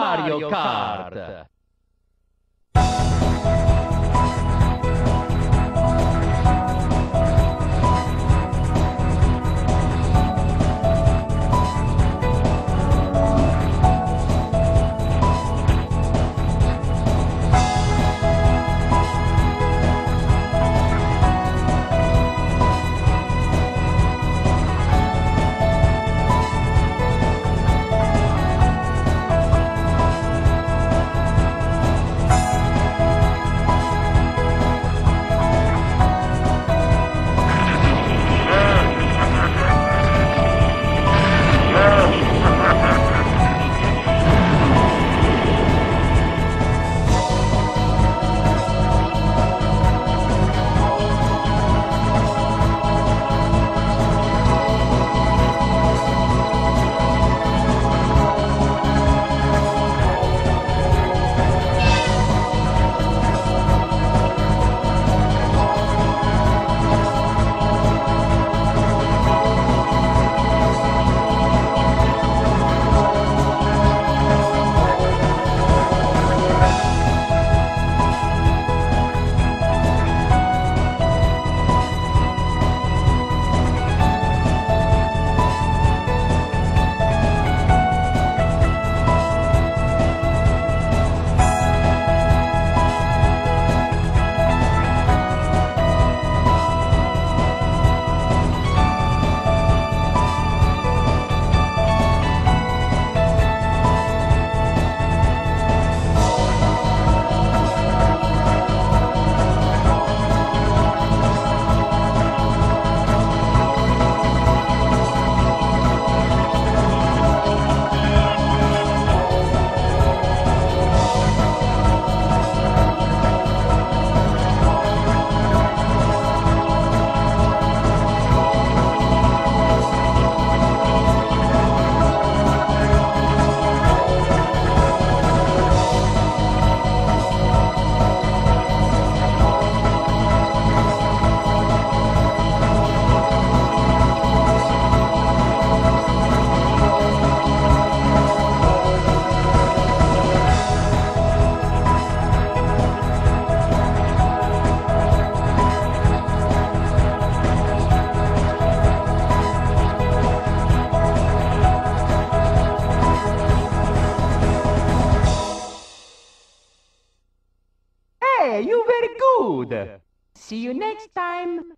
Mario Kart. See you next time.